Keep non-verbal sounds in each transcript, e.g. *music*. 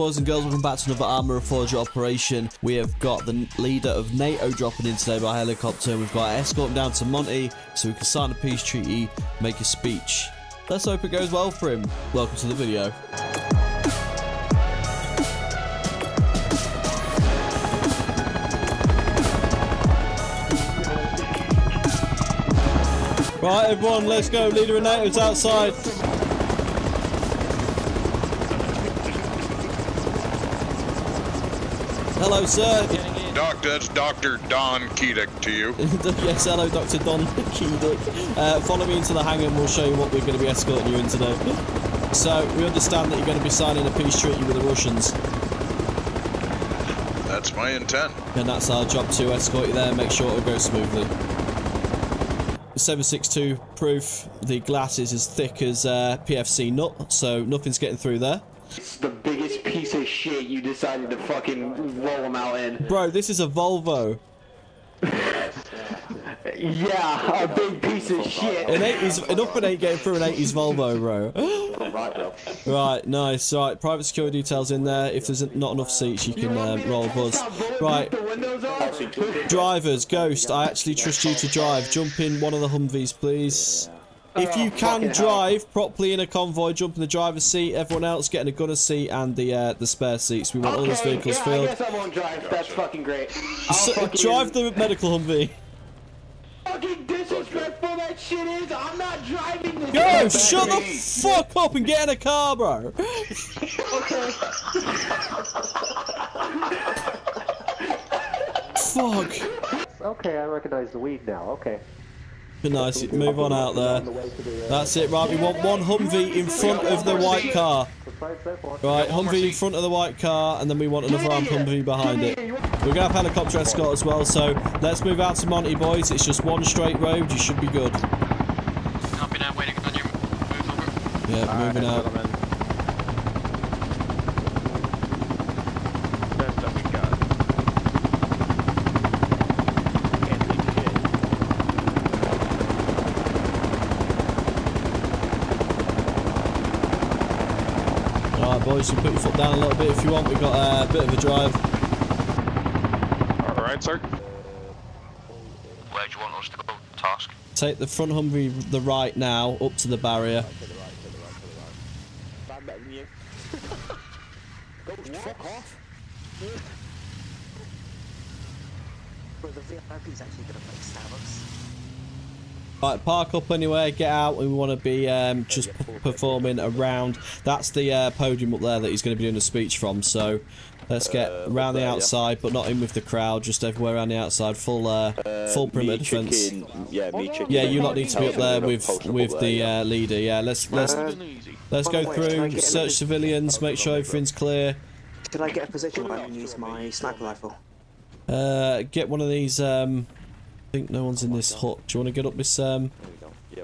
boys and girls, welcome back to another Arma Reforger operation. We have got the leader of NATO dropping in today by helicopter. We've got escort down to Monty so we can sign a peace treaty, make a speech. Let's hope it goes well for him. Welcome to the video. Right, everyone, let's go. Leader of NATO's outside. Hello, sir. Doctor, that's Dr. Don Keedick to you. *laughs* yes, hello, Dr. Don *laughs* Keedick. Uh, follow me into the hangar and we'll show you what we're going to be escorting you in today. So, we understand that you're going to be signing a peace treaty with the Russians. That's my intent. And that's our job to escort you there, make sure it goes smoothly. 762 proof, the glass is as thick as uh, PFC nut, so nothing's getting through there. It's the biggest piece of shit you decided to fucking roll them out in. Bro, this is a Volvo. *laughs* Yeah, a big piece of shit. An 80s, an up and 8 getting through an 80s Volvo, bro. *laughs* right, nice. Right, private security details in there. If there's not enough seats, you can um, roll buzz. Right, drivers, Ghost, I actually trust you to drive. Jump in one of the Humvees, please. If you can drive properly in a convoy, jump in the driver's seat. Everyone else get in a gunner seat and the uh, the spare seats. We want all those vehicles yeah, filled. I guess I won't drive. That's fucking great. I'll So- fucking drive the medical Humvee. fucking disrespectful that shit is. I'm not driving this. Go, shit. shut the fuck up and get in a car, bro. Okay Fuck. Okay, I recognize the weed now. Okay. Nice, move on out there. That's it, right, we want one Humvee in front of the white car. Right, Humvee in front of the white car, and then we want another armed Humvee behind it. We're gonna have helicopter escort as well, so let's move out to Monty, boys. It's just one straight road, you should be good. Copy that, waiting on your move over. Yeah, moving out. Alright, boys, put your foot down a little bit if you want. We've got uh, a bit of a drive. Alright, sir. Where do you want us to go? Task. Take the front Humvee the right now, up to the barrier. Bro, the VIP's actually gonna play Starbucks. Right, park up anywhere, get out. We want to be um, just p- performing around. That's the uh, podium up there that he's going to be doing a speech from. So let's get around the outside, but not in with the crowd. Just everywhere around the outside, full uh, full perimeter defense. Yeah, me chicken. Yeah, you lot need to be up there with with the uh, leader. Yeah, let's let's let's go By the way, can I through, search civilians, make sure everything's clear. Should I get a position where I can use my sniper rifle? Uh, get one of these. Um, I think no one's in this hut. Do you want to get up this um,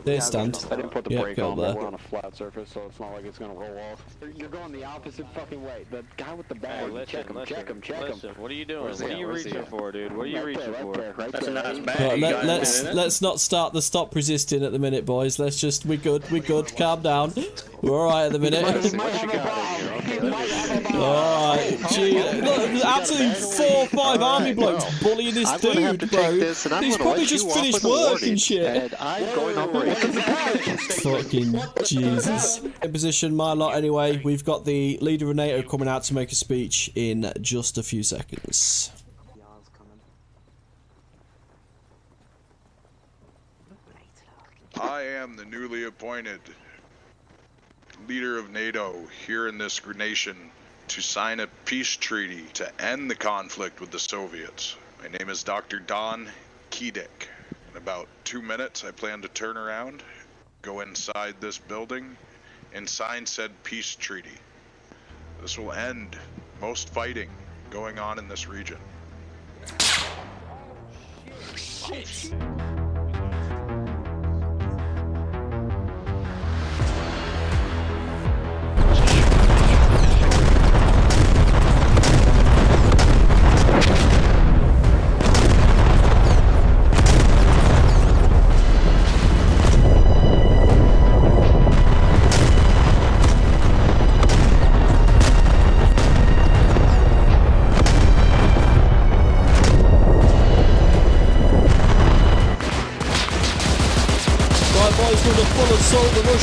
there stand? I didn't put the Yeah, brake on, but there. we're on a flat surface, so it's not like it's gonna roll off. You're going the opposite fucking way. The guy with the bag, Hey, check him, listen, check him, check listen, him. what are you doing? Where's what are you Where's reaching at? for, dude? What are you Right reaching there, right for? there, right That's a nice bag. Right, let, let's in let's not start the stop resisting at the minute, boys. Let's just we're good, We're good. Calm down. We're all right at the minute. *laughs* all right, gee, look, absolutely four or five army blokes bullying this I'm gonna have dude, to bro. take this, and I'm He's gonna probably just finished with work and shit. And I'm going operation. Fucking Jesus. In position, my lot. Anyway, we've got the leader of NATO coming out to make a speech in just a few seconds. I am the newly appointed leader of NATO here in this nation to sign a peace treaty to end the conflict with the Soviets. My name is Dr. Don Keedick. In about two minutes, I plan to turn around, go inside this building, and sign said peace treaty. This will end most fighting going on in this region. Oh, goes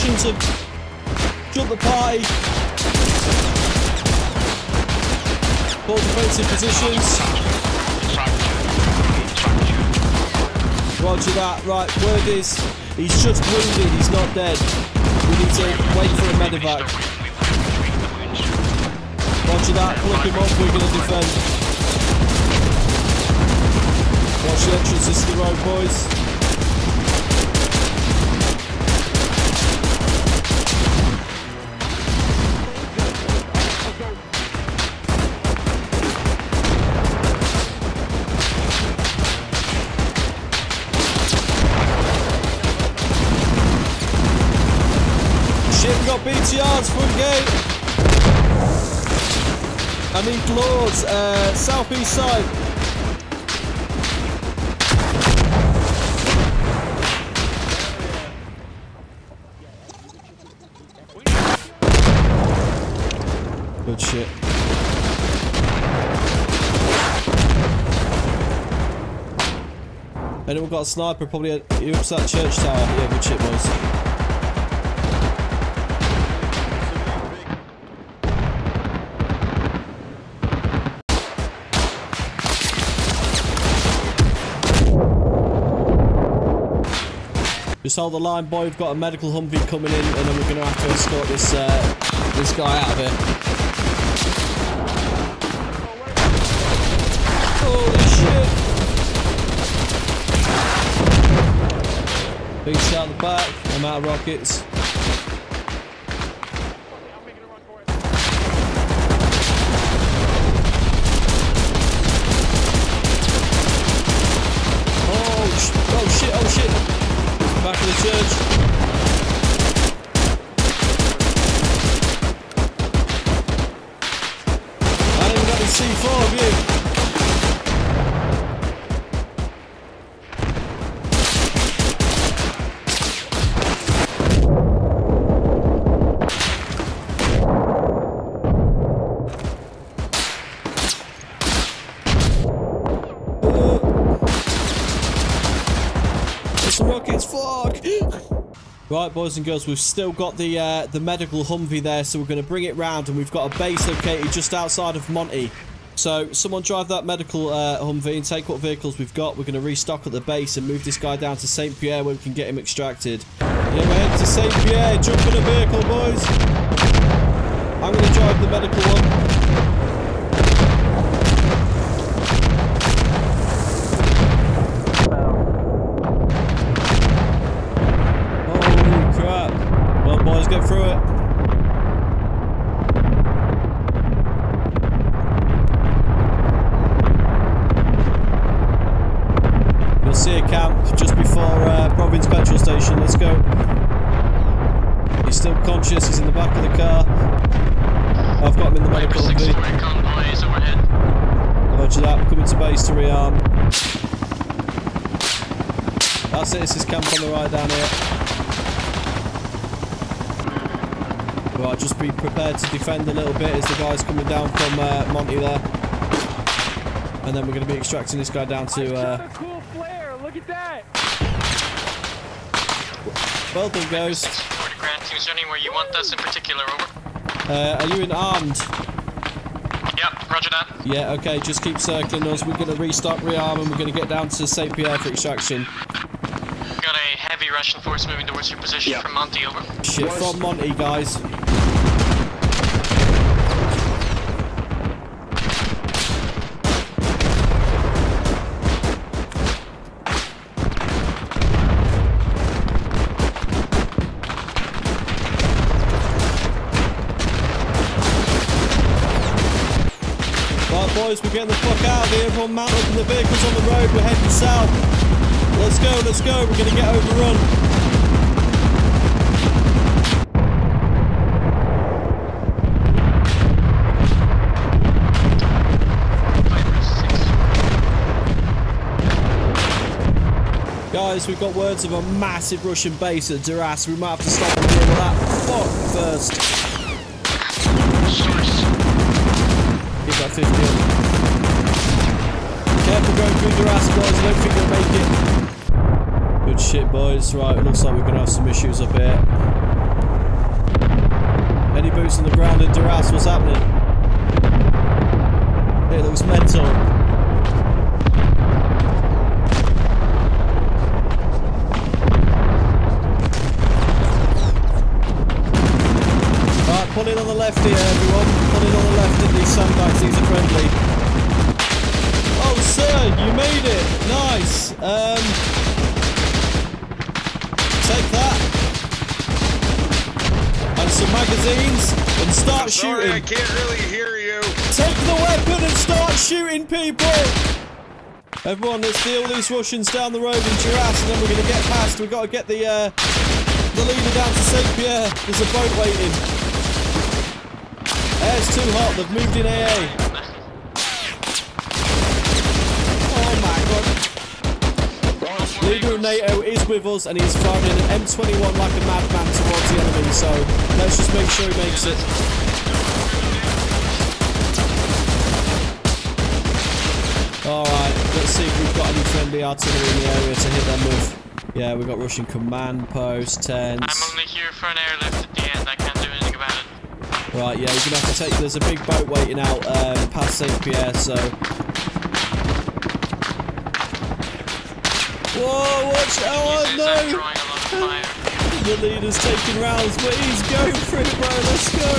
Russians have jumped the pie, Full defensive positions. Roger that. Right, word is he's just wounded. He's not dead. We need to wait for a medevac. Roger that. Look him up. We're going to defend. Watch the entrances to the road, boys. Yards front gate. I need Lords, uh, southeast side. Good shit. Anyone got a sniper? Probably a, you up that church tower. Yeah, good shit, boys. Just hold the line, boy. We've got a medical Humvee coming in, and then we're going to have to escort this uh, this guy out of here. Holy shit! Big shot the back. I'm out of rockets. Right, boys and girls, we've still got the uh, the medical Humvee there, so we're going to bring it round, and we've got a base located just outside of Monty. So, someone drive that medical uh, Humvee and take what vehicles we've got. We're going to restock at the base and move this guy down to St. Pierre where we can get him extracted. Yeah, we're heading to St. Pierre. Jump in a vehicle, boys. I'm going to drive the medical one. get through it. You'll see a camp just before uh, Province Petrol Station. Let's go. He's still conscious. He's in the back of the car. I've got him in the medical Roger that. We're coming to base to rearm. That's it. This is camp on the right down here. Right, just be prepared to defend a little bit as the guy's coming down from uh, Monty there. And then we're going to be extracting this guy down to... Uh... cool flare, look at that! Well done, Ghost. 40 grand, is there anywhere you want us in particular, over? Uh, are you in armed? Yep, roger that. Yeah, okay, just keep circling us. We're going to restock, rearm, and we're going to get down to St. Pierre for extraction. Got a heavy Russian force moving towards your position yep. from Monty, over. Shit, from Monty, guys. boys, we're getting the fuck out of here. Everyone mount up in the vehicles on the road. We're heading south. Let's go, let's go. We're going to get overrun. Guys, we've got words of a massive Russian base at Durras. We might have to stop and deal with that fuck first. Keep that 50 Careful going through Durras, boys. I don't think you'll make it. Good shit, boys. Right, looks like we're going to have some issues up here. Any boots on the ground in Durras? What's happening? It looks mental. Right, pull in on the left here, everyone. Pull in on the left at these sandbags. These are friendly. Sir, you made it. Nice. Um, take that. And some magazines. And start Sorry, I shooting. can't really hear you. Take the weapon and start shooting people. Everyone, let's deal these Russians down the road in Durras, and then we're going to get past. We've got to get the uh, the leader down to St. Pierre. There's a boat waiting. Air's too hot. They've moved in AA. Leader of NATO is with us and he's firing an M21 like a madman towards the enemy, so let's just make sure he makes it. Alright, let's see if we've got any friendly artillery in the area to hit them with. Yeah, we've got Russian command post, tents. I'm only here for an airlift at the end. I can't do anything about it. Right, yeah, you're gonna have to take. There's a big boat waiting out um, past Saint Pierre, so. Whoa! Watch! Oh He's no! drawing a lot of fire. The leader's taking rounds, but he's going for it, bro. Let's go!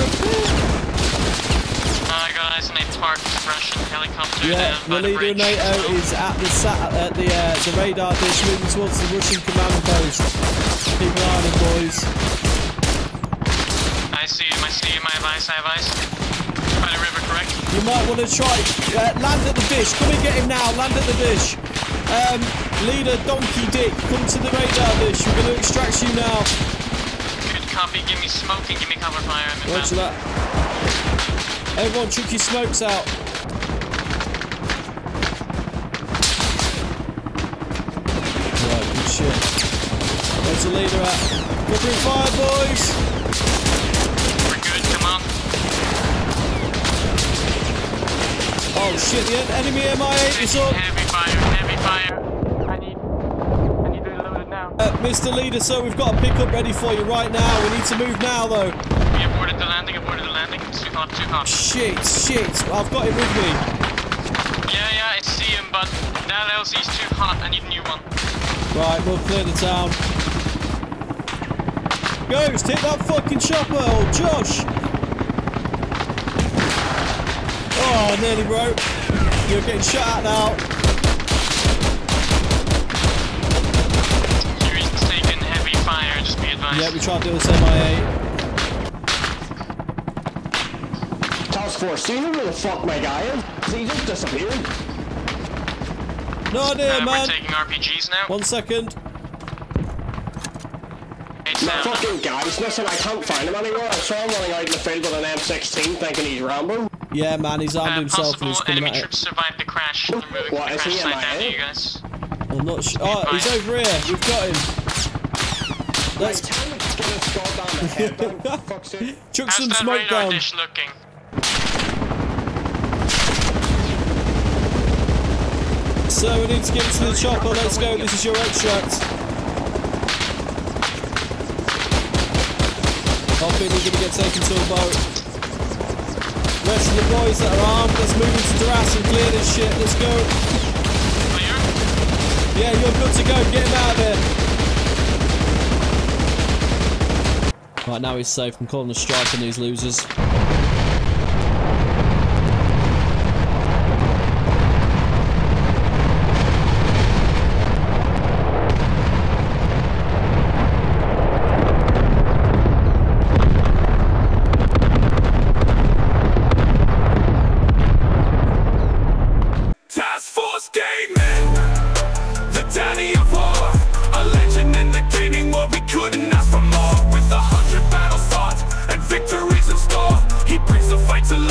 Uh, I got eyes on a parked Russian helicopter Yeah, down the by the leader of. NATO is at the sat at the uh, the radar dish, moving towards the Russian command post. Keep an eye on him, boys. I see him, I see him, I have eyes, I have eyes. The river, correct? You might want to try uh, land at the dish. Come and get him now. Land at the dish. Um, leader Donkey Dick, come to the radar dish. We're going to extract you now. Good copy, give me smoke and give me cover fire. I'm Watch that. Everyone, chuck your smokes out. Right, good shit. Where's the leader at? Covering fire, boys. We're good, come on. Oh shit, the enemy MI8 is up. Heavy fire, heavy fire. I need, I need to reload it now. Uh, Mr. Leader, sir, we've got a pickup ready for you right now. We need to move now, though. We aborted the landing, aborted the landing. Too hot, too hot. Shit, shit. I've got him with me. Yeah, yeah, I see him, but that LZ's too hot. I need a new one. Right, we'll clear the town. Ghost, hit that fucking chopper, old Josh! Oh, nearly broke. You're getting shot at now. Yeah, we tried to do this MIA. Task Force, do you know where the fuck my guy is? He just disappeared. No idea, Uh, we're man. taking RPGs now. One second. My down. fucking guys, listen, I can't find him anywhere. I saw him running out in the field with an M16 thinking he's Rambo. Yeah, man, he's armed Uh, himself and possible he's coming enemy at it. troops survived the crash. They're moving What, from is the he crash site down to you guys. I'm not sure. Oh, he's over here. We've got him. Let's tell him to get his goddamn head down. Fuck's sake. chuck some smoke down. dish looking? So we need to get to the chopper. Oh, let's go. This is your extract. Hop in. You're gonna get taken to a boat. Rest of the boys that are armed. Let's move into Durras and clear this shit. Let's go. Yeah, you're good to go. Get him out of there. Right now he's safe. I'm calling a strike on these losers.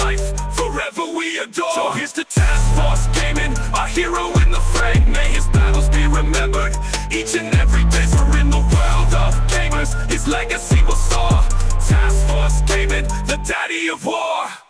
Life. Forever we adore. So here's to Task Force Gaming, our hero in the fray. May his battles be remembered each and every day. For in the world of gamers, his legacy will soar. Task Force Gaming, the daddy of war.